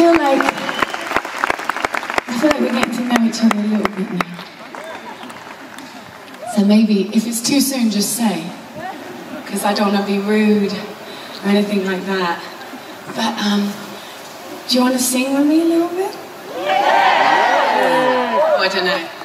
feel like I feel like we're getting to know each other a little bit now. So maybe if it's too soon, just say, because I don't want to be rude or anything like that. But um, do you want to sing with me a little bit? Yeah. Oh, I don't know.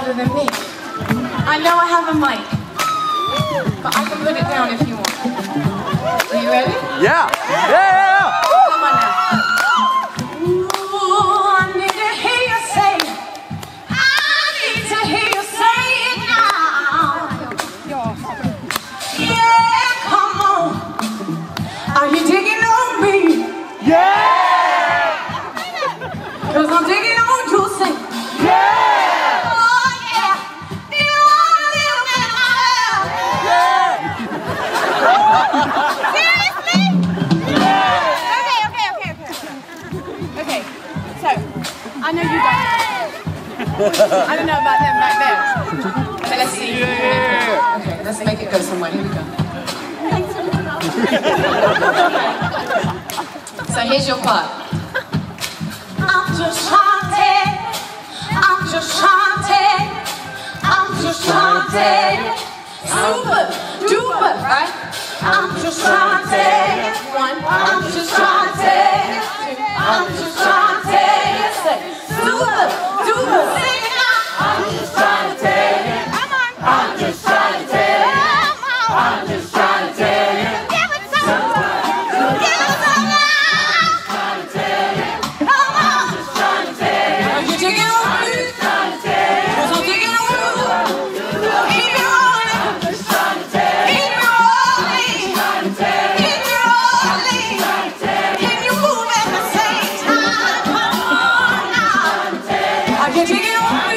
louder than me. I know I have a mic, but I can put it down if you want. Are you ready? Yeah. Yeah, yeah, yeah. Come on now. I don't know about them back there. But let's see. Yeah. Okay, let's make it go somewhere. Here we go. so here's your part. I'm just chanting. I'm just chanting. I'm just chanting. Super duper, right? I'm just chanting. One. I'm just haunted. I'm just haunted. Super duper. Take it off!